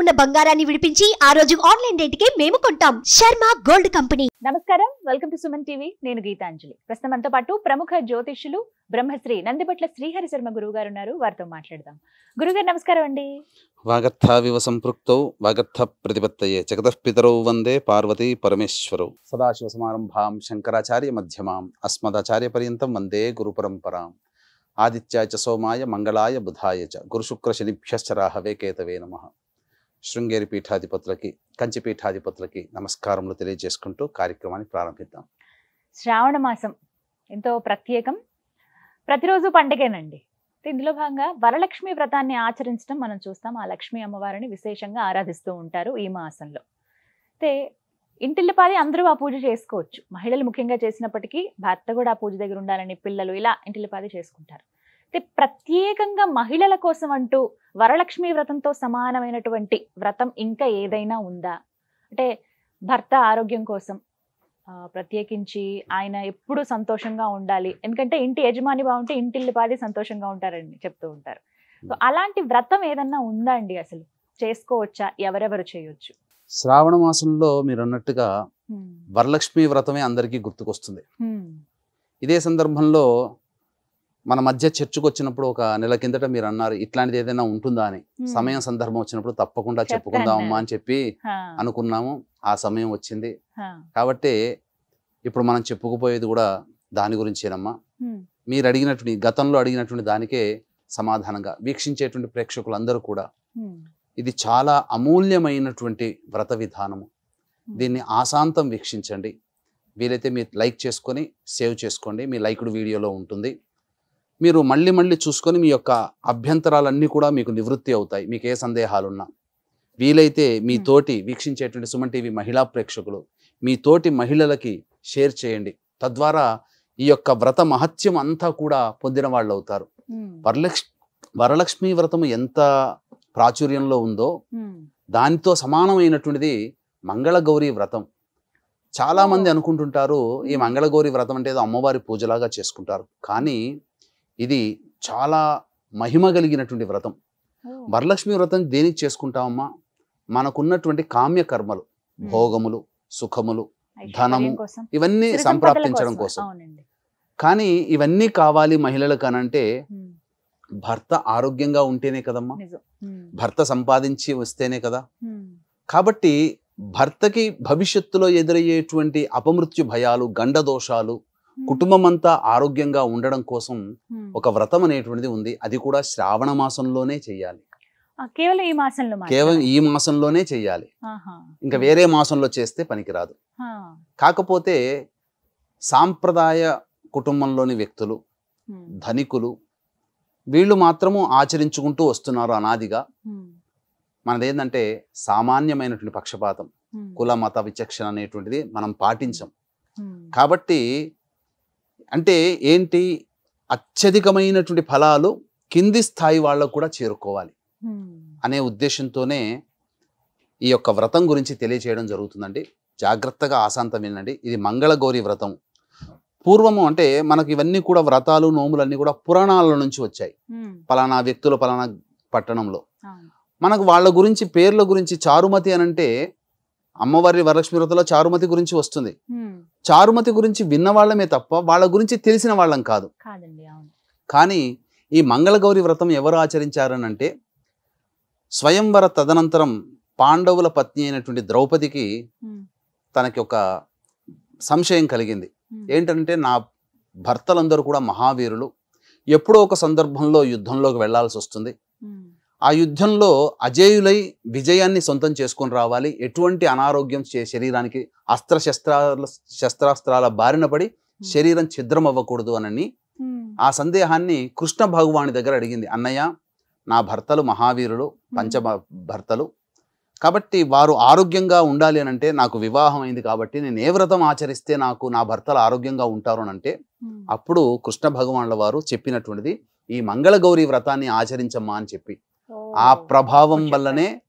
ఉన్న బంగారాన్ని విడిపించి ఆ రోజు ఆన్లైన్ రేటుకే మేము కొంటాం. Sharma gold company. నమస్కారం. Welcome to Suman TV. నేను గీతాంజలి. ప్రస్తుతం మనతో పాటు ప్రముఖ జ్యోతిష్యులు బ్రహ్మశ్రీ నందిపట్ల శ్రీహరి శర్మ గురువు గారు ఉన్నారు వారితో మాట్లాడదాం. గురుగారు నమస్కారం అండి. వాగర్థావివ సంపృక్తౌ వాగర్థ ప్రతిపత్తయే. జగతఃపితరౌ వందే పార్వతీ పరమేశ్వరౌ. సదాశివసమారంభాం శంకరాచార్య మధ్యమాం. అస్మదాచార్య పర్యంతం వందే గురు పరంపరాం. ఆదిత్యాయ చ సోమాయ మంగళాయ బుధాయ చ. గురుశుక్ర శనిభ్యశ్చ రాహవే కేతవే నమ. శృంగేరి పీఠాధిపతులకి కంచి పీఠాధిపతులకి నమస్కారములు తెలియజేసుకుంటూ కార్యక్రమాన్ని ప్రారంభిద్దాం. శ్రావణ మాసం ఎంతో ప్రత్యేకం. ప్రతిరోజు పండుగేనండి. ఇందులో భాగంగా వరలక్ష్మి వ్రతాన్ని ఆచరించడం మనం చూస్తాం. ఆ లక్ష్మీ అమ్మవారిని విశేషంగా ఆరాధిస్తూ ఉంటారు ఈ మాసంలో. అయితే ఇంటిల్లిపాది అందరూ ఆ పూజ చేసుకోవచ్చు. మహిళలు ముఖ్యంగా చేసినప్పటికీ భర్త కూడా ఆ పూజ దగ్గర ఉండాలని పిల్లలు ఇలా ఇంటిల్లిపాది చేసుకుంటారు. అయితే ప్రత్యేకంగా మహిళల కోసం అంటూ వరలక్ష్మి వ్రతంతో సమానమైనటువంటి వ్రతం ఇంకా ఏదైనా ఉందా? అంటే భర్త ఆరోగ్యం కోసం ప్రత్యేకించి ఆయన ఎప్పుడు సంతోషంగా ఉండాలి. ఎందుకంటే ఇంటి యజమాని బాగుంటే ఇంటిల్లిపాది సంతోషంగా ఉంటారని చెప్తూ ఉంటారు. సో అలాంటి వ్రతం ఏదన్నా ఉందా అండి అసలు? చేసుకోవచ్చా? ఎవరెవరు చేయొచ్చు? శ్రావణ మాసంలో మీరు అన్నట్టుగా వరలక్ష్మి వ్రతమే అందరికీ గుర్తుకొస్తుంది. ఇదే సందర్భంలో మన మధ్య చర్చకు వచ్చినప్పుడు ఒక నెల కిందట మీరు అన్నారు ఇట్లాంటిది ఏదైనా ఉంటుందా? అని. సమయం సందర్భం వచ్చినప్పుడు తప్పకుండా చెప్పుకుందామమ్మా అని చెప్పి అనుకున్నాము. ఆ సమయం వచ్చింది. కాబట్టి ఇప్పుడు మనం చెప్పుకుపోయేది కూడా దాని గురించేనమ్మా. మీరు అడిగినటువంటి గతంలో అడిగినటువంటి దానికే సమాధానంగా వీక్షించేటువంటి ప్రేక్షకులందరూ కూడా ఇది చాలా అమూల్యమైనటువంటి వ్రత విధానము. దీన్ని ఆశాంతం వీక్షించండి. వీలైతే మీరు లైక్ చేసుకొని సేవ్ చేసుకోండి. మీ లైక్డ్ వీడియోలో ఉంటుంది. మీరు మళ్ళీ మళ్ళీ చూసుకొని మీ యొక్క అభ్యంతరాలన్నీ కూడా మీకు నివృత్తి అవుతాయి. మీకు ఏ సందేహాలున్నా. వీలైతే మీ. తోటి వీక్షించేటువంటి సుమన్ టీవీ మహిళా ప్రేక్షకులు మీ తోటి మహిళలకి షేర్ చేయండి. తద్వారా ఈ యొక్క వ్రత మహత్యం అంతా కూడా పొందిన వాళ్ళు అవుతారు హ్మ్, వరలక్ష్మి వ్రతము ఎంత ప్రాచుర్యంలో ఉందో దానితో సమానమైనటువంటిది మంగళగౌరి వ్రతం. చాలా మంది. అనుకుంటుంటారు ఈ మంగళగౌరి వ్రతం అంటే అమ్మవారి పూజలాగా చేసుకుంటారు. కానీ ఇది చాలా మహిమ కలిగినటువంటి వ్రతం. వరలక్ష్మి వ్రతం దేనికి చేసుకుంటామమ్మా? మనకున్నటువంటి కామ్య కర్మలు. భోగములు సుఖములు ధనము ఇవన్నీ సంప్రాప్తించడం. కోసం. కానీ ఇవన్నీ కావాలి మహిళలకు అనంటే భర్త ఆరోగ్యంగా ఉంటేనే కదమ్మా? భర్త సంపాదించి వస్తేనే కదా? కాబట్టి భర్తకి భవిష్యత్తులో ఎదురయ్యేటువంటి అపమృత్యు భయాలు గండ దోషాలు హ్మ్, కుటుంబం అంతా ఆరోగ్యంగా ఉండడం కోసం. ఒక వ్రతం అనేటువంటిది ఉంది. అది కూడా శ్రావణ మాసంలోనే చెయ్యాలి. ఆ, కేవలం ఈ మాసంలో కేవలం? ఈ మాసంలోనే చెయ్యాలి. ఆహా, ఇంకా వేరే మాసంలో చేస్తే పనికిరాదు. కాకపోతే సాంప్రదాయ కుటుంబంలోని వ్యక్తులు ధనికులు వీళ్ళు మాత్రము ఆచరించుకుంటూ వస్తున్నారు అనాదిగా. హ్మ్, మనదేంటంటే సామాన్యమైనటువంటి పక్షపాతం కుల మత విచక్షణ అనేటువంటిది మనం పాటించం. కాబట్టి అంటే ఏంటి? అత్యధికమైనటువంటి ఫలాలు కింది స్థాయి వాళ్ళకు కూడా చేరుకోవాలి అనే ఉద్దేశంతోనే ఈ యొక్క వ్రతం గురించి తెలియచేయడం జరుగుతుందండి. జాగ్రత్తగా ఆశాంతం వినండి. ఇది మంగళగౌరి వ్రతం. పూర్వము అంటే మనకి ఇవన్నీ కూడా వ్రతాలు నోములన్నీ కూడా పురాణాల నుంచి వచ్చాయి. పలానా వ్యక్తులు పలానా పట్టణంలో. మనకు వాళ్ళ గురించి పేర్ల గురించి చారుమతి అని అంటే అమ్మవారి వరలక్ష్మి వ్రతంలో చారుమతి గురించి వస్తుంది. చారుమతి గురించి విన్న వాళ్ళమే తప్ప వాళ్ళ గురించి తెలిసిన వాళ్ళం కాదు. కానీ ఈ మంగళగౌరి వ్రతం ఎవరు ఆచరించారనంటే స్వయంవర తదనంతరం పాండవుల పత్ని అయినటువంటి ద్రౌపదికి తనకి ఒక సంశయం కలిగింది. ఏంటంటే నా భర్తలందరూ కూడా మహావీరులు. ఎప్పుడో ఒక సందర్భంలో యుద్ధంలోకి వెళ్ళాల్సి వస్తుంది ఆ యుద్ధంలో అజేయులై విజయాన్ని సొంతం చేసుకొని రావాలి. ఎటువంటి అనారోగ్యం చే- శరీరానికి అస్త్రశస్త్రాల శస్త్రాస్త్రాల బారిన పడి శరీరం ఛిద్రం అవ్వకూడదు అనని ఆ సందేహాన్ని కృష్ణ భగవాని దగ్గర అడిగింది. అన్నయ్య నా భర్తలు మహావీరులు పంచ భర్తలు. కాబట్టి వారు ఆరోగ్యంగా ఉండాలి అని అంటే నాకు వివాహం అయింది కాబట్టి నేను ఏ వ్రతం ఆచరిస్తే నాకు నా భర్తలు ఆరోగ్యంగా ఉంటారు అని అంటే అప్పుడు కృష్ణ భగవాన్ల వారు చెప్పినటువంటిది ఈ మంగళగౌరి వ్రతాన్ని ఆచరించమ్మా అని చెప్పి. ఆ ప్రభావం. వల్లనే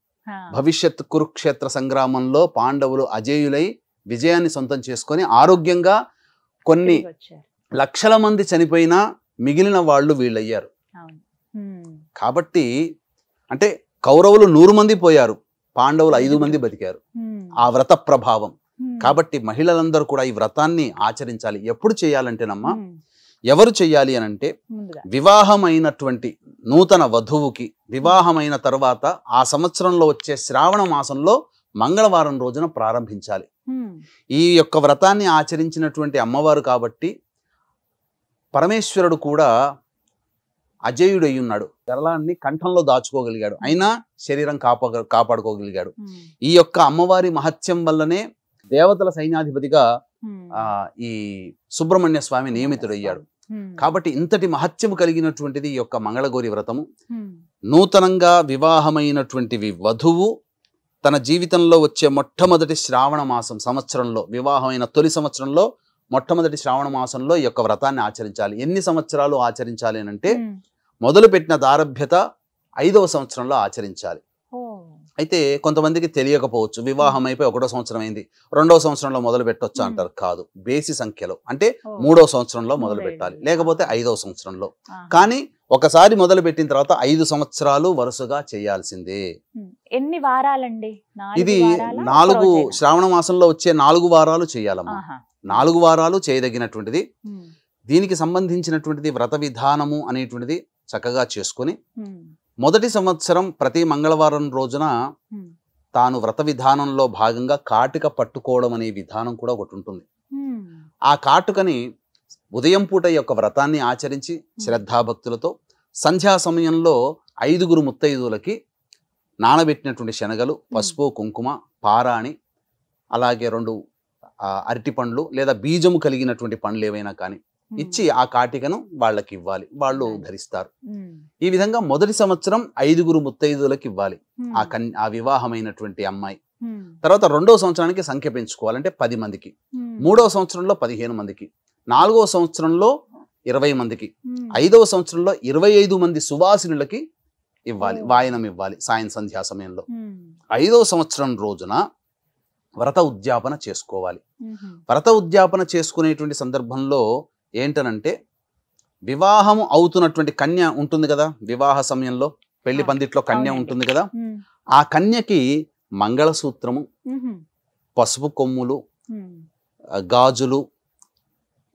భవిష్యత్ కురుక్షేత్ర సంగ్రామంలో పాండవులు అజేయులై విజయాన్ని సొంతం చేసుకొని ఆరోగ్యంగా కొన్ని లక్షల మంది చనిపోయినా మిగిలిన వాళ్ళు వీళ్ళయ్యారు. కాబట్టి అంటే కౌరవులు నూరు మంది పోయారు. పాండవులు ఐదు మంది బతికారు. ఆ వ్రత ప్రభావం. కాబట్టి మహిళలందరూ కూడా ఈ వ్రతాన్ని ఆచరించాలి. ఎప్పుడు చేయాలంటేనమ్మా ఎవరు చేయాలి అని అంటే వివాహమైనటువంటి నూతన వధువుకి వివాహమైన తర్వాత ఆ సంవత్సరంలో వచ్చే శ్రావణ మాసంలో మంగళవారం రోజున ప్రారంభించాలి. ఈ యొక్క వ్రతాన్ని ఆచరించినటువంటి అమ్మవారు కాబట్టి పరమేశ్వరుడు కూడా అజేయుడై ఉన్నాడు. గరళాన్ని కంఠంలో దాచుకోగలిగాడు. అయినా శరీరం కాపా కాపాడుకోగలిగాడు. ఈ యొక్క అమ్మవారి మహత్యం వల్లనే దేవతల సైన్యాధిపతిగా ఈ సుబ్రహ్మణ్య స్వామి నియమితుడయ్యాడు. కాబట్టి ఇంతటి మహత్యము కలిగినటువంటిది ఈ యొక్క మంగళగౌరి వ్రతము. నూతనంగా వివాహమైనటువంటివి వధువు తన జీవితంలో వచ్చే మొట్టమొదటి శ్రావణ మాసం సంవత్సరంలో వివాహమైన తొలి సంవత్సరంలో మొట్టమొదటి శ్రావణ మాసంలో ఈ యొక్క వ్రతాన్ని ఆచరించాలి. ఎన్ని సంవత్సరాలు ఆచరించాలి అని అంటే మొదలుపెట్టిన దారభ్యత ఐదవ సంవత్సరంలో ఆచరించాలి. అయితే కొంతమందికి తెలియకపోవచ్చు. వివాహం అయిపోయి ఒకటో సంవత్సరం అయింది. రెండవ సంవత్సరంలో మొదలు పెట్టొచ్చు అంటారు? కాదు. బేసి సంఖ్యలో. అంటే మూడో సంవత్సరంలో మొదలు. పెట్టాలి. లేకపోతే ఐదవ సంవత్సరంలో. కానీ ఒకసారి మొదలు పెట్టిన తర్వాత ఐదు సంవత్సరాలు వరుసగా చేయాల్సిందే. ఎన్ని వారాలండి? ఇది నాలుగు? శ్రావణ మాసంలో వచ్చే నాలుగు వారాలు చేయాలమ్మా. నాలుగు వారాలు చేయదగినటువంటిది. దీనికి సంబంధించినటువంటిది వ్రత విధానము అనేటువంటిది చక్కగా చేసుకొని మొదటి సంవత్సరం ప్రతి మంగళవారం రోజున తాను వ్రత విధానంలో భాగంగా కాటిక పట్టుకోవడం అనే విధానం కూడా ఒకటి ఉంటుంది. ఆ కాటుకని ఉదయం పూట యొక్క వ్రతాన్ని ఆచరించి శ్రద్ధాభక్తులతో సంధ్యా సమయంలో ఐదుగురు ముత్తైదువులకి నానబెట్టినటువంటి శనగలు పసుపు కుంకుమ పారాణి అలాగే రెండు అరటి పండ్లు లేదా బీజము కలిగినటువంటి పండ్లు ఏవైనా కానీ ఇచ్చి ఆ కాటికను వాళ్ళకి ఇవ్వాలి. వాళ్ళు. ధరిస్తారు ఈ విధంగా మొదటి సంవత్సరం ఐదుగురు ముత్తైదువులకి ఇవ్వాలి ఆ కన్ ఆ వివాహమైనటువంటి అమ్మాయి. తర్వాత రెండో సంవత్సరానికి సంఖ్య పెంచుకోవాలంటే పది మందికి. మూడవ సంవత్సరంలో పదిహేను మందికి. నాలుగవ సంవత్సరంలో ఇరవై మందికి. ఐదవ సంవత్సరంలో ఇరవై ఐదు మంది సువాసినులకి ఇవ్వాలి. వాయనం ఇవ్వాలి సాయం సంధ్యా సమయంలో. ఐదవ సంవత్సరం రోజున వ్రత ఉద్యాపన చేసుకోవాలి. వ్రత ఉద్యాపన చేసుకునేటువంటి సందర్భంలో ఏంటనంటే వివాహము అవుతున్నటువంటి కన్య ఉంటుంది కదా వివాహ సమయంలో పెళ్ళి పందిట్లో కన్య. ఉంటుంది కదా ఆ కన్యకి మంగళసూత్రము పసుపు కొమ్ములు గాజులు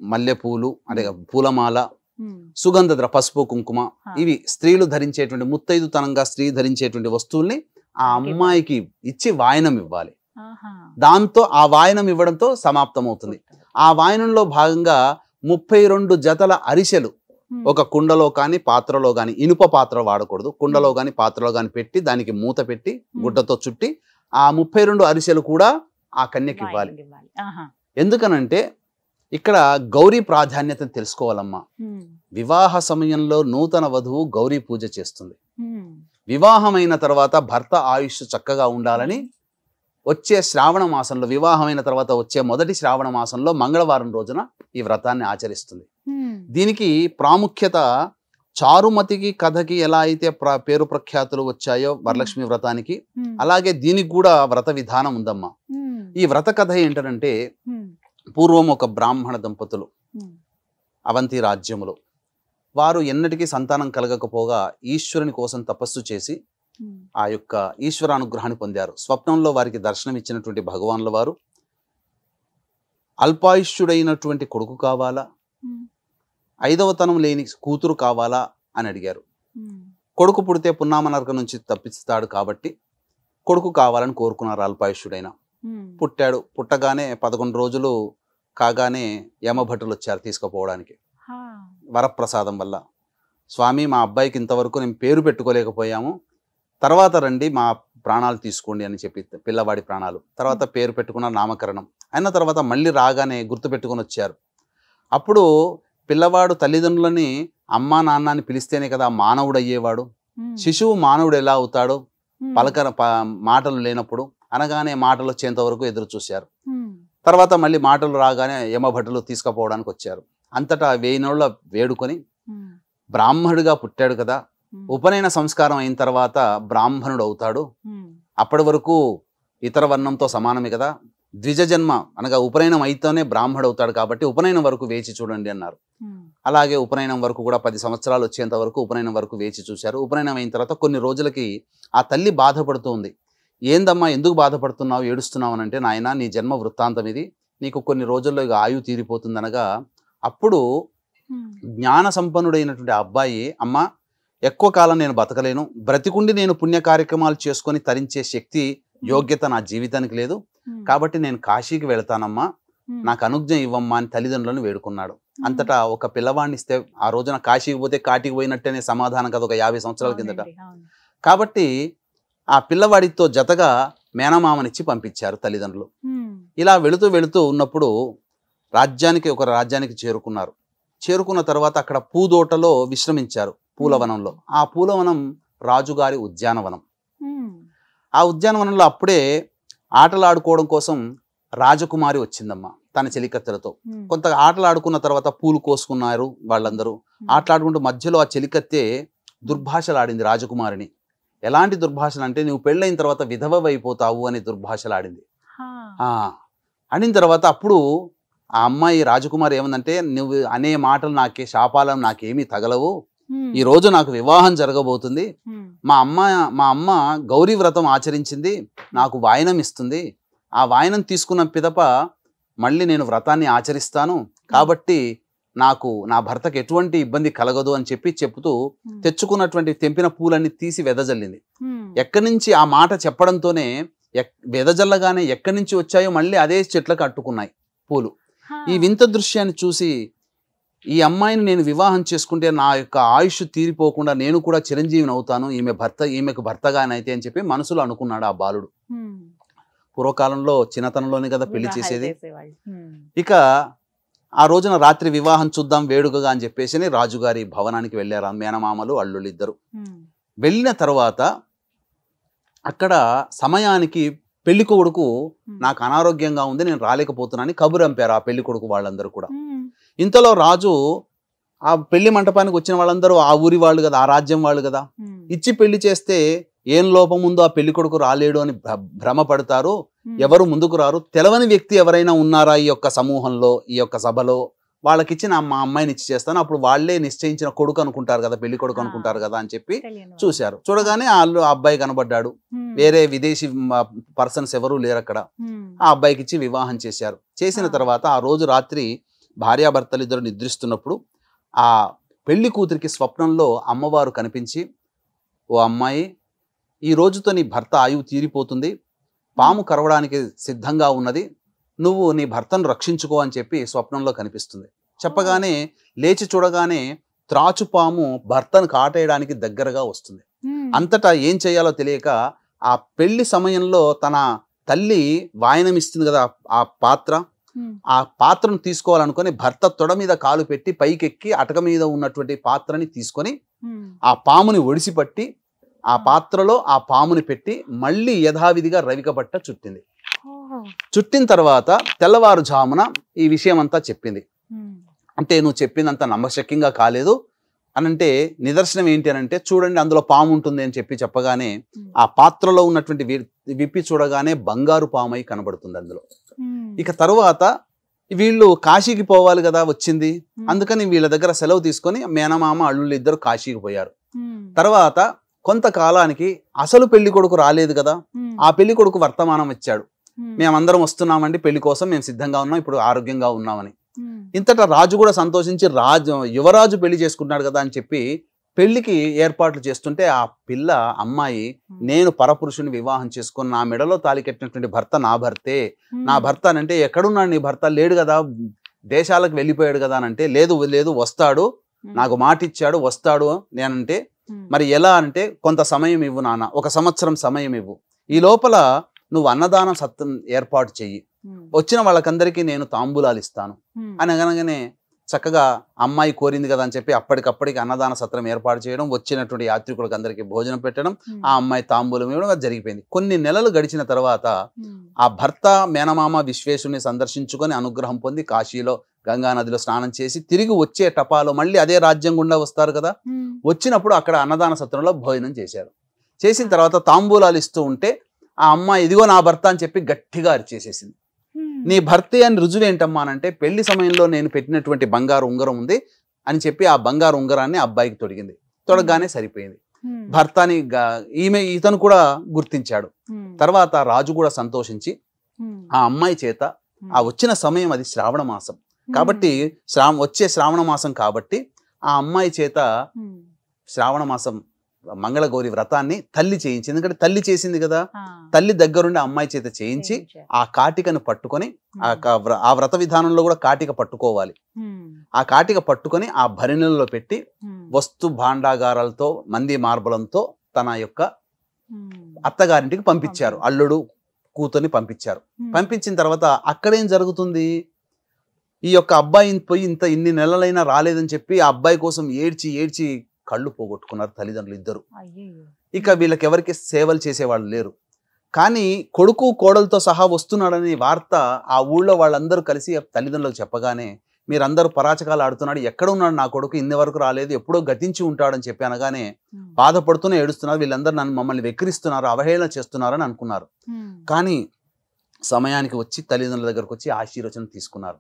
మల్లెపూలు అంటే పూలమాల ఉమ్, సుగంధ ద్ర పసుపు కుంకుమ. ఇవి స్త్రీలు ధరించేటువంటి ముత్తైదుతనంగా స్త్రీ ధరించేటువంటి వస్తువుల్ని ఆ అమ్మాయికి ఇచ్చి వాయనం ఇవ్వాలి. దాంతో ఆ వాయనం ఇవ్వడంతో సమాప్తమవుతుంది. ఆ వాయనంలో భాగంగా ముప్పై రెండు జతల అరిసెలు ఒక కుండలో కానీ పాత్రలో కానీ ఇనుప పాత్ర వాడకూడదు. కుండలో కానీ పాత్రలో కానీ పెట్టి దానికి మూత పెట్టి గుడ్డతో చుట్టి ఆ ముప్పై రెండు అరిసెలు కూడా ఆ కన్యకి ఇవ్వాలి. ఎందుకనంటే ఇక్కడ గౌరీ ప్రాధాన్యతను తెలుసుకోవాలమ్మా. వివాహ సమయంలో నూతన వధువు గౌరీ పూజ చేస్తుంది. వివాహమైన తర్వాత భర్త ఆయుష్ చక్కగా ఉండాలని వచ్చే శ్రావణ మాసంలో వివాహమైన తర్వాత వచ్చే మొదటి శ్రావణ మాసంలో మంగళవారం రోజున ఈ వ్రతాన్ని ఆచరిస్తుంది. దీనికి ప్రాముఖ్యత చారుమతికి కథకి ఎలా అయితే ప్ర పేరు ప్రఖ్యాతులు వచ్చాయో వరలక్ష్మి వ్రతానికి అలాగే దీనికి కూడా వ్రత విధానం ఉందమ్మా. ఈ వ్రత కథ ఏంటంటే పూర్వం ఒక బ్రాహ్మణ దంపతులు అవంతి రాజ్యములో. వారు ఎన్నటికీ సంతానం కలగకపోగా ఈశ్వరుని కోసం తపస్సు చేసి ఆ యొక్క ఈశ్వర అనుగ్రహాన్ని పొందారు. స్వప్నంలో వారికి దర్శనం ఇచ్చినటువంటి భగవాన్ల వారు. అల్పాయుష్యుడైనటువంటి కొడుకు కావాలా? ఐదవతనం లేని కూతురు కావాలా? అని అడిగారు. కొడుకు పుడితే పున్నామ నరకం నుంచి తప్పిస్తాడు కాబట్టి కొడుకు కావాలని కోరుకున్నారు అల్పాయుష్యుడైన. పుట్టాడు. పుట్టగానే పదకొండు రోజులు కాగానే యమభటులు వచ్చారు తీసుకుపోవడానికి. వరప్రసాదం వల్ల. స్వామి మా అబ్బాయికి ఇంతవరకు నేను పేరు పెట్టుకోలేకపోయాము. తర్వాత రండి మా ప్రాణాలు తీసుకోండి అని చెప్పి పిల్లవాడి ప్రాణాలు. తర్వాత పేరు పెట్టుకున్న నామకరణం. అయిన తర్వాత మళ్ళీ రాగానే గుర్తు పెట్టుకొని వచ్చారు. అప్పుడు పిల్లవాడు తల్లిదండ్రులని అమ్మా నాన్న అని పిలిస్తేనే కదా మానవుడు అయ్యేవాడు శిశువు మానవుడు ఎలా అవుతాడు? పలకర మాటలు లేనప్పుడు అనగానే మాటలు వచ్చేంత వరకు ఎదురు చూశారు. తర్వాత మళ్ళీ మాటలు రాగానే యమభటులు తీసుకుపోవడానికి వచ్చారు. అంతటా వేయినోళ్ళ వేడుకొని ఉమ్, బ్రాహ్మణుడిగా పుట్టాడు కదా. ఉపనయన సంస్కారం అయిన తర్వాత బ్రాహ్మణుడు అవుతాడు. అప్పటి వరకు ఇతర వర్ణంతో సమానమే కదా. ద్విజ జన్మ అనగా ఉపనయనం అయితేనే బ్రాహ్మడు అవుతాడు కాబట్టి ఉపనయనం వరకు వేచి చూడండి అన్నారు. అలాగే ఉపనయనం వరకు కూడా పది సంవత్సరాలు వచ్చేంత వరకు ఉపనయనం వరకు వేచి చూశారు. ఉపనయనం అయిన తర్వాత కొన్ని రోజులకి ఆ తల్లి బాధపడుతూ ఉంది. ఏందమ్మా ఎందుకు బాధపడుతున్నావు? ఏడుస్తున్నావు? అని అంటే నాయన నీ జన్మ వృత్తాంతం ఇది. నీకు కొన్ని రోజుల్లో ఇక ఆయువు తీరిపోతుందనగా అప్పుడు జ్ఞాన సంపన్నుడైనటువంటి అబ్బాయి అమ్మ ఎక్కువ కాలం నేను బతకలేను. బ్రతికుండి నేను పుణ్య కార్యక్రమాలు చేసుకొని తరించే శక్తి యోగ్యత నా జీవితానికి లేదు. కాబట్టి నేను కాశీకి వెళ్తానమ్మా. నాకు అనుజ్ఞ ఇవ్వమ్మా అని తల్లిదండ్రులను వేడుకున్నాడు. అంతటా ఒక పిల్లవాడిని ఇస్తే ఆ రోజున కాశీకి పోతే కాటికి పోయినట్టేనే సమాధానం కదా ఒక యాభై సంవత్సరాల కిందట. కాబట్టి ఆ పిల్లవాడితో జతగా మేనమామనిచ్చి పంపించారు తల్లిదండ్రులు. ఇలా వెళుతూ వెళుతూ ఉన్నప్పుడు రాజ్యానికి ఒక రాజ్యానికి చేరుకున్నారు. చేరుకున్న తర్వాత అక్కడ పూదోటలో విశ్రమించారు. పూలవనంలో. ఆ పూలవనం రాజుగారి ఉద్యానవనం. ఆ ఉద్యానవనంలో అప్పుడే ఆటలాడుకోవడం కోసం రాజకుమారి వచ్చిందమ్మా తన చెలికత్తెలతో. కొంత ఆటలాడుకున్న తర్వాత పూలు కోసుకున్నారు వాళ్ళందరూ. ఆటలాడుకుంటూ మధ్యలో ఆ చెలికత్తే దుర్భాషలాడింది రాజకుమారిని. ఎలాంటి దుర్భాషలు అంటే నువ్వు పెళ్ళైన తర్వాత విధవైపోతావు అని దుర్భాషలాడింది. అనిన తర్వాత అప్పుడు ఆ అమ్మాయి రాజకుమారి ఏమందంటే నువ్వు అనే మాటలు నాకే శాపాలను నాకేమీ తగలవు. ఈ రోజు నాకు వివాహం జరగబోతుంది. మా అమ్మ మా అమ్మ గౌరీ వ్రతం ఆచరించింది. నాకు వాయనం ఇస్తుంది. ఆ వాయనం తీసుకున్న పిదప మళ్ళీ నేను వ్రతాన్ని ఆచరిస్తాను. కాబట్టి నాకు నా భర్తకు ఎటువంటి ఇబ్బంది కలగదు అని చెప్పి చెప్తూ తెచ్చుకున్నటువంటి తెంపిన పూలన్నీ తీసి వెదజల్లింది. ఎక్కడి నుంచి ఆ మాట చెప్పడంతోనే ఎక్- వెదజల్లగానే ఎక్కడి నుంచి వచ్చాయో మళ్ళీ అదే చెట్లకు అట్టుకున్నాయి పూలు. ఈ వింత దృశ్యాన్ని చూసి ఈ అమ్మాయిని నేను వివాహం చేసుకుంటే నా యొక్క ఆయుష్ తీరిపోకుండా నేను కూడా చిరంజీవిని అవుతాను ఈమె భర్త ఈమెకు భర్తగానైతే అని చెప్పి మనసులో అనుకున్నాడు ఆ బాలుడు. పూర్వకాలంలో చిన్నతనంలోనే కదా పెళ్ళి చేసేది. ఇక ఆ రోజున రాత్రి వివాహం చూద్దాం వేడుకగా అని చెప్పేసి రాజుగారి భవనానికి వెళ్ళారు మేనమామలు అల్లుళ్ళు ఇద్దరు. వెళ్ళిన తర్వాత అక్కడ సమయానికి పెళ్ళి కొడుకు నాకు అనారోగ్యంగా ఉంది నేను రాలేకపోతున్నానని కబురు అంపారు ఆ పెళ్ళి కొడుకు వాళ్ళందరూ కూడా. ఇంతలో రాజు ఆ పెళ్ళి మంటపానికి వచ్చిన వాళ్ళందరూ ఆ ఊరి వాళ్ళు కదా ఆ రాజ్యం వాళ్ళు కదా. ఇచ్చి పెళ్ళి చేస్తే ఏం లోపం ఉందో ఆ పెళ్ళి కొడుకు రాలేడు అని భ్ర- భ్రమపడతారు. ఎవరు ముందుకు రారు. తెలవని వ్యక్తి ఎవరైనా ఉన్నారా ఈ యొక్క సమూహంలో ఈ యొక్క సభలో? వాళ్ళకిచ్చి నా మా అమ్మాయిని ఇచ్చి చేస్తాను. అప్పుడు వాళ్ళే నిశ్చయించిన కొడుకు అనుకుంటారు కదా పెళ్ళి కొడుకు. అనుకుంటారు కదా అని చెప్పి. చూశారు. చూడగానే వాళ్ళు ఆ అబ్బాయి కనబడ్డాడు. వేరే విదేశీ పర్సన్స్ ఎవరూ లేరు అక్కడ ఆ అబ్బాయికి ఇచ్చి వివాహం చేశారు. చేసిన. తర్వాత ఆ రోజు రాత్రి భార్యాభర్తలు ఇద్దరు నిద్రిస్తున్నప్పుడు ఆ పెళ్ళి కూతురికి స్వప్నంలో అమ్మవారు కనిపించి ఓ అమ్మాయి ఈ రోజుతో నీ భర్త ఆయువు తీరిపోతుంది పాము కరవడానికి సిద్ధంగా ఉన్నది నువ్వు నీ భర్తను రక్షించుకో అని చెప్పి స్వప్నంలో కనిపిస్తుంది. చెప్పగానే లేచి చూడగానే త్రాచుపాము భర్తను కాటేయడానికి దగ్గరగా వస్తుంది. అంతటా ఏం చేయాలో తెలియక ఆ పెళ్ళి సమయంలో తన తల్లి వాయనం ఇస్తుంది కదా ఆ పాత్ర ఆ పాత్రను తీసుకోవాలనుకొని భర్త తొడ మీద కాలు పెట్టి పైకెక్కి అటక మీద ఉన్నటువంటి పాత్రని తీసుకొని ఆ పాముని ఒడిసిపట్టి ఆ పాత్రలో ఆ పాముని పెట్టి మళ్ళీ యథావిధిగా రవిక బట్ట చుట్టింది. చుట్టిన తర్వాత తెల్లవారుజామున ఈ విషయం అంతా చెప్పింది అంటే నువ్వు చెప్పిందంత నమ్మశక్యంగా కాలేదు. అని అంటే నిదర్శనం ఏంటి అని అంటే చూడండి అందులో పాము ఉంటుంది అని చెప్పి చెప్పగానే ఆ పాత్రలో ఉన్నటువంటి విప్పి చూడగానే బంగారు పామై కనబడుతుంది అందులో. ఇక తరువాత వీళ్ళు కాశీకి పోవాలి కదా వచ్చింది. అందుకని వీళ్ళ దగ్గర సెలవు తీసుకొని మేనమామ అల్లుళ్ళు ఇద్దరు కాశీకి పోయారు. తర్వాత కొంతకాలానికి అసలు పెళ్ళి కొడుకు రాలేదు కదా. ఆ పెళ్ళి కొడుకు వర్తమానం ఇచ్చాడు. మేమందరం వస్తున్నామండి పెళ్ళి కోసం మేము సిద్ధంగా ఉన్నాం ఇప్పుడు ఆరోగ్యంగా ఉన్నామని. ఇంతటా రాజు కూడా సంతోషించి రాజు యువరాజు పెళ్ళి చేసుకుంటున్నాడు కదా అని చెప్పి పెళ్ళికి ఏర్పాట్లు చేస్తుంటే ఆ పిల్ల అమ్మాయి నేను పరపురుషుని వివాహం చేసుకుని నా మెడలో తాలి కట్టినటువంటి భర్త నా భర్తే. నా భర్త అని అంటే ఎక్కడున్నాడు నీ భర్త? లేడు కదా దేశాలకు వెళ్ళిపోయాడు కదా అని అంటే లేదు లేదు వస్తాడు. నాకు మాట ఇచ్చాడు వస్తాడు నేనంటే మరి ఎలా అంటే కొంత సమయం ఇవ్వు నాన్న ఒక సంవత్సరం సమయం ఇవ్వు. ఈ లోపల నువ్వు అన్నదాన సత్రం ఏర్పాటు చెయ్యి. వచ్చిన వాళ్ళకందరికీ నేను తాంబూలాలు ఇస్తాను. అని అనగానే చక్కగా అమ్మాయి కోరింది కదా అని చెప్పి అప్పటికప్పటికి అన్నదాన సత్రం ఏర్పాటు చేయడం వచ్చినటువంటి యాత్రికులకు అందరికీ భోజనం పెట్టడం ఆ అమ్మాయి తాంబూలం ఇవ్వడం అది జరిగిపోయింది. కొన్ని నెలలు గడిచిన తర్వాత ఆ భర్త మేనమామ విశ్వేశుని సందర్శించుకొని అనుగ్రహం పొంది కాశీలో గంగా నదిలో స్నానం చేసి తిరిగి వచ్చే టపాలో మళ్ళీ అదే రాజ్యం గుండా వస్తారు కదా. వచ్చినప్పుడు అక్కడ అన్నదాన సత్రంలో భోజనం చేశారు. చేసిన తర్వాత తాంబూలాలు ఇస్తూ ఉంటే ఆ అమ్మాయి ఇదిగో నా భర్త అని చెప్పి గట్టిగా అరిచేసేసింది. నీ భర్తే అని రుజువేంటమ్మా అని అంటే పెళ్ళి సమయంలో నేను పెట్టినటువంటి బంగారు ఉంగరం ఉంది అని చెప్పి ఆ బంగారు ఉంగరాన్ని అబ్బాయికి తొడిగింది తొడగానే సరిపోయింది. భర్తని ఈమె ఇతను కూడా గుర్తించాడు. తర్వాత రాజు కూడా సంతోషించి. ఆ అమ్మాయి చేత. ఆ వచ్చిన సమయం అది శ్రావణ మాసం కాబట్టి శ్రా వచ్చే శ్రావణ మాసం కాబట్టి ఆ అమ్మాయి చేత. శ్రావణ మాసం మంగళగౌరి వ్రతాన్ని తల్లి చేయించి ఎందుకంటే తల్లి చేసింది కదా. తల్లి దగ్గరుండి అమ్మాయి చేత చేయించి. ఆ కాటికను పట్టుకొని ఆ వ్రత విధానంలో కూడా కాటిక పట్టుకోవాలి. ఆ కాటిక పట్టుకొని ఆ భరిణెలలో పెట్టి. వస్తు భాండాగారాలతో మంది మార్బలంతో తన యొక్క. అత్తగారింటికి పంపించారు. అల్లుడు కూతుర్ని పంపించారు. పంపించిన తర్వాత అక్కడేం జరుగుతుంది ఈ యొక్క అబ్బాయి పోయి ఇంత ఇన్ని నెలలైనా రాలేదని చెప్పి ఆ అబ్బాయి కోసం ఏడ్చి ఏడ్చి కళ్ళు పోగొట్టుకున్నారు తల్లిదండ్రులు ఇద్దరు. ఇక వీళ్ళకి ఎవరికి సేవలు చేసేవాళ్ళు లేరు కానీ కొడుకు కోడలతో సహా వస్తున్నాడని వార్త ఆ ఊళ్ళో వాళ్ళందరూ కలిసి తల్లిదండ్రులకు చెప్పగానే మీరందరూ పరాచకాలు ఆడుతున్నాడు ఎక్కడ ఉన్నాడు నా కొడుకు ఇన్ని వరకు రాలేదు ఎప్పుడో గతించి ఉంటాడని చెప్పి అనగానే. బాధపడుతూనే ఏడుస్తున్నారు వీళ్ళందరూ నన్ను మమ్మల్ని వెక్కిరిస్తున్నారు అవహేళన చేస్తున్నారని అనుకున్నారు. కానీ సమయానికి వచ్చి తల్లిదండ్రుల దగ్గరకు వచ్చి ఆశీర్వచనం తీసుకున్నారు.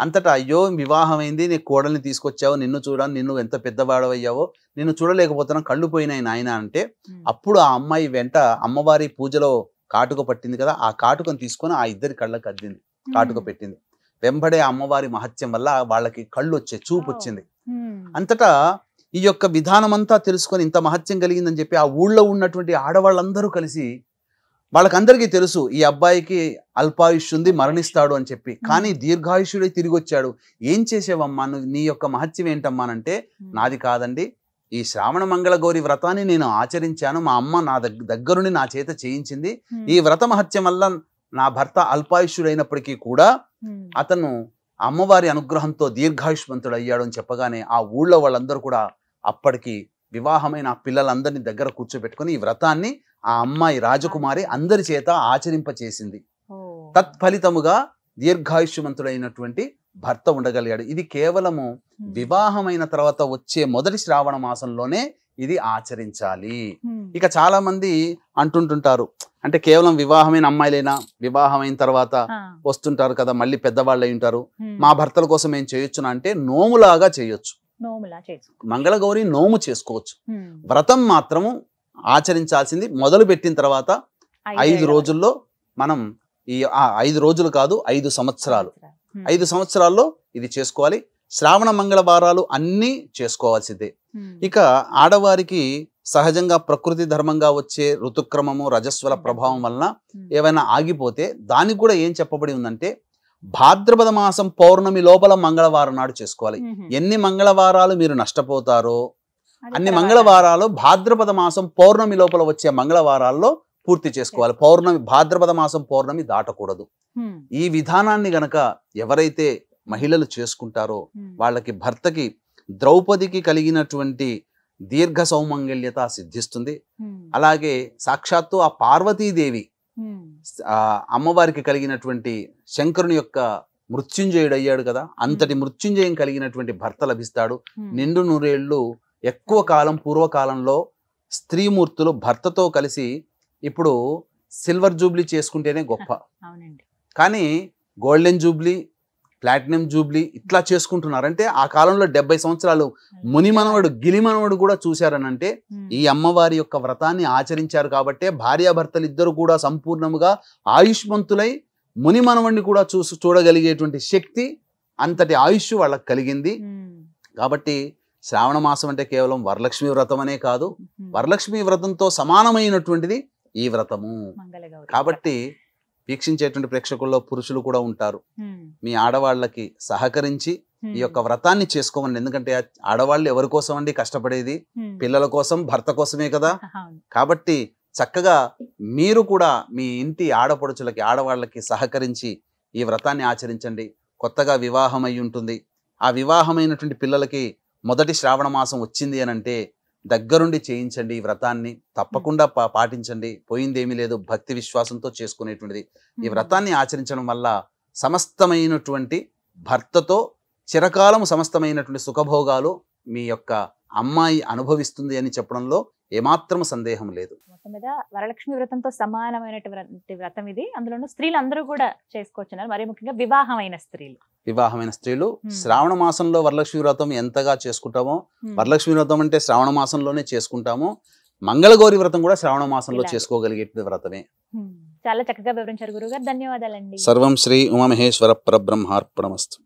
అంతటా అయ్యో వివాహమైంది నీ కోడల్ని తీసుకొచ్చావు నిన్ను చూడాలి నిన్ను ఎంత పెద్దవాడవయ్యావో నిన్ను చూడలేకపోతున్నాం కళ్ళు పోయినాయి నాయన అంటే. అప్పుడు ఆ అమ్మాయి వెంట అమ్మవారి పూజలో కాటుక పట్టింది కదా ఆ కాటుకను తీసుకొని ఆ ఇద్దరి కళ్ళకి అద్దింది కాటుక పెట్టింది వెంబడే అమ్మవారి మహత్యం వల్ల వాళ్ళకి కళ్ళు వచ్చే చూపు వచ్చింది. అంతటా ఈ యొక్క విధానం అంతా తెలుసుకొని ఇంత మహత్యం కలిగిందని చెప్పి ఆ ఊళ్ళో ఉన్నటువంటి ఆడవాళ్ళందరూ కలిసి వాళ్ళకందరికీ తెలుసు ఈ అబ్బాయికి అల్పాయుష్ ఉంది మరణిస్తాడు అని చెప్పి. కానీ దీర్ఘాయుష్యుడే తిరిగి వచ్చాడు ఏం చేసేవమ్మా? నీ యొక్క మహత్యం ఏంటమ్మానంటే హ్మ్. నాది కాదండి. ఈ శ్రావణ మంగళ గౌరి వ్రతాన్ని నేను ఆచరించాను. మా అమ్మ నా దగ్గ దగ్గరుండి నా చేత చేయించింది. ఈ వ్రత మహత్యం వల్ల నా భర్త అల్పాయుష్యుడైనప్పటికీ కూడా. అతను అమ్మవారి అనుగ్రహంతో దీర్ఘాయుష్మంతుడు అయ్యాడు అని చెప్పగానే ఆ ఊళ్ళో వాళ్ళందరూ కూడా అప్పటికి వివాహమైన ఆ పిల్లలందరినీ దగ్గర కూర్చోబెట్టుకొని ఈ వ్రతాన్ని ఆ అమ్మాయి రాజకుమారి అందరి చేత ఆచరింపచేసింది ఓ. తత్ఫలితముగా దీర్ఘాయుష్యమంతుడైనటువంటి భర్త ఉండగలిగాడు ఇది కేవలము హ్మ్. వివాహమైన తర్వాత వచ్చే మొదటి శ్రావణ మాసంలోనే ఇది ఆచరించాలి. ఇక చాలా మంది అంటుంటుంటారు అంటే కేవలం వివాహమైన అమ్మాయిలైనా వివాహమైన తర్వాత. వస్తుంటారు కదా మళ్ళీ పెద్దవాళ్ళు అయి ఉంటారు. మా భర్తల కోసం ఏం చేయొచ్చునా అంటే నోములాగా చేయొచ్చు మంగళగౌరి నోము చేసుకోవచ్చు. వ్రతం మాత్రము ఆచరించాల్సింది మొదలు పెట్టిన తర్వాత ఐదు రోజుల్లో మనం ఈ ఆ, ఐదు రోజులు కాదు ఐదు సంవత్సరాలు. ఐదు సంవత్సరాల్లో ఇది చేసుకోవాలి శ్రావణ మంగళవారాలు అన్నీ చేసుకోవాల్సిందే. ఇక ఆడవారికి సహజంగా ప్రకృతి ధర్మంగా వచ్చే ఋతుక్రమము రజస్వల ప్రభావం వలన. ఏమైనా ఆగిపోతే దానికి కూడా ఏం చెప్పబడి ఉందంటే భాద్రపద మాసం పౌర్ణమి లోపల మంగళవారం నాడు చేసుకోవాలి. ఎన్ని మంగళవారాలు మీరు నష్టపోతారో అన్ని. మంగళవారాలు భాద్రపద మాసం పౌర్ణమి లోపల వచ్చే మంగళవారాల్లో పూర్తి చేసుకోవాలి పౌర్ణమి భాద్రపద మాసం పౌర్ణమి దాటకూడదు. ఈ విధానాన్ని గనక ఎవరైతే మహిళలు చేసుకుంటారో. వాళ్ళకి భర్తకి ద్రౌపదికి కలిగినటువంటి దీర్ఘ సౌమంగళ్యత సిద్ధిస్తుంది. అలాగే సాక్షాత్తు ఆ పార్వతీదేవి అమ్మవారికి కలిగినటువంటి శంకరుని యొక్క మృత్యుంజయుడు అయ్యాడు కదా అంతటి మృత్యుంజయం కలిగినటువంటి భర్త లభిస్తాడు. నిండు నూరేళ్ళు ఎక్కువ కాలం పూర్వకాలంలో స్త్రీమూర్తులు భర్తతో కలిసి ఇప్పుడు సిల్వర్ జూబ్లీ చేసుకుంటేనే గొప్ప. కానీ గోల్డెన్ జూబ్లీ ప్లాటినం జూబ్లీ ఇట్లా చేసుకుంటున్నారు. అంటే ఆ కాలంలో డెబ్బై సంవత్సరాలు మునిమనవడు గిలిమనవడు కూడా చూశారనంటే. ఈ అమ్మవారి యొక్క వ్రతాన్ని ఆచరించారు కాబట్టే భార్యాభర్తలు ఇద్దరు కూడా సంపూర్ణముగా ఆయుష్మంతులై మునిమనవడిని కూడా చూసి చూడగలిగేటువంటి శక్తి అంతటి ఆయుష్ వాళ్ళకి కలిగింది. కాబట్టి శ్రావణ మాసం అంటే కేవలం వరలక్ష్మి వ్రతం అనే కాదు. వరలక్ష్మి వ్రతంతో సమానమైనటువంటిది ఈ వ్రతము. కాబట్టి వీక్షించేటువంటి ప్రేక్షకుల్లో పురుషులు కూడా ఉంటారు. మీ ఆడవాళ్ళకి సహకరించి. ఈ యొక్క వ్రతాన్ని చేసుకోమని ఎందుకంటే ఆడవాళ్ళు ఎవరి కోసం అండి కష్టపడేది. పిల్లల కోసం భర్త కోసమే కదా? కాబట్టి చక్కగా మీరు కూడా మీ ఇంటి ఆడపడుచులకి ఆడవాళ్ళకి సహకరించి ఈ వ్రతాన్ని ఆచరించండి. కొత్తగా వివాహం అయి ఉంటుంది. ఆ వివాహమైనటువంటి పిల్లలకి మొదటి శ్రావణ మాసం వచ్చింది అని అంటే దగ్గరుండి చేయించండి ఈ వ్రతాన్ని తప్పకుండా పా- పాటించండి. పోయిందేమీ లేదు భక్తి విశ్వాసంతో చేసుకునేటువంటిది. ఈ. వ్రతాన్ని ఆచరించడం వల్ల సమస్తమైనటువంటి భర్తతో చిరకాలం సమస్తమైనటువంటి సుఖభోగాలు మీ యొక్క అమ్మాయి అనుభవిస్తుంది అని చెప్పడంలో ఏమాత్రం సందేహం లేదు. మొత్తం మీద వరలక్ష్మి వ్రతంతో సమానమైనటువంటి వ్రతం ఇది. అందులోనూ స్త్రీలు అందరూ కూడా చేసుకోవచ్చున్నారు. మరి ముఖ్యంగా వివాహమైన స్త్రీలు. వివాహమైన స్త్రీలు. శ్రావణ మాసంలో వరలక్ష్మి వ్రతం ఎంతగా చేసుకుంటామో. వరలక్ష్మి వ్రతం అంటే శ్రావణ మాసంలోనే చేసుకుంటాము మంగళగౌరి వ్రతం కూడా శ్రావణ మాసంలో. చేసుకోగలిగే వ్రతమే. చాలా చక్కగా వివరించారు గురుగారు ధన్యవాదాలండి సర్వం శ్రీ ఉమామహేశ్వర పరబ్రహ్మార్పణమస్తు